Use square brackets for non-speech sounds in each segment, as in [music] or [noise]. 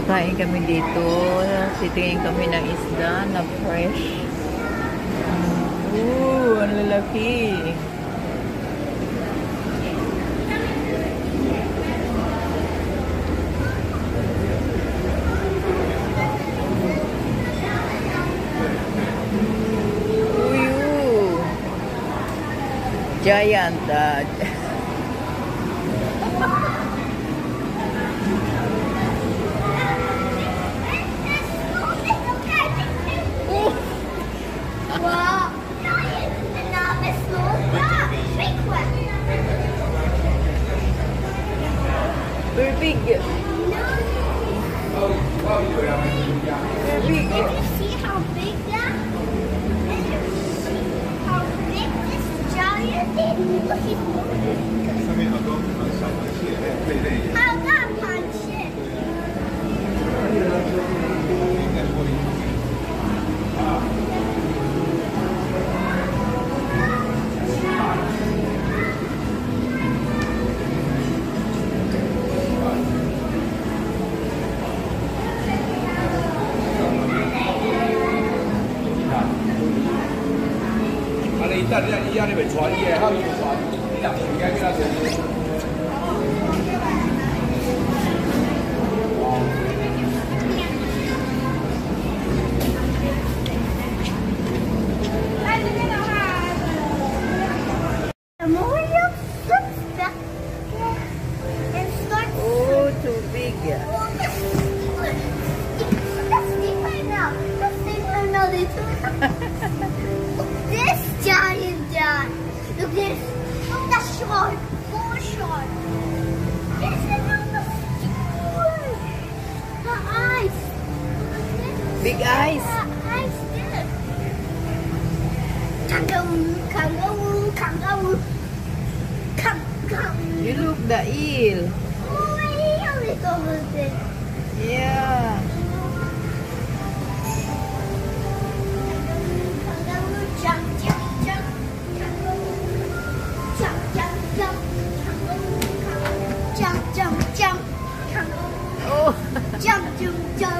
Kakain kami dito. Titingin kami ng isda na fresh. Ooh, ang lalaki. Giant. ah. [laughs] Very big. Very big. Did you see how big that? You see how big this giant is? Look, moving. How that punch it? 啊，你得你依家你咪坐嘢，后面坐，你入而家几多钱？ The more you sit This. Look that shark. More shark. This is another shark. The eyes. Look at this. Big eyes. The eyes there. Kangaroo, kangaroo, kangaroo. Kangaroo. You look the eel. Oh, my heel is over there. Yeah.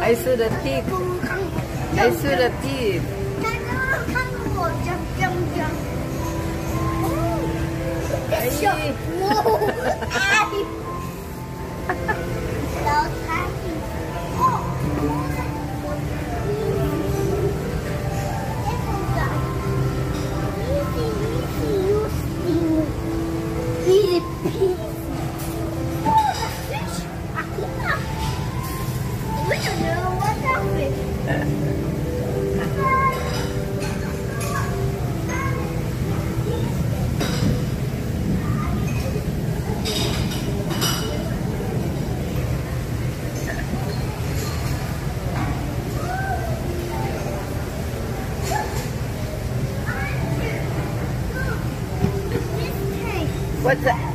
I saw the pig. I saw the pig. Jump, jump, jump. pig. What's that?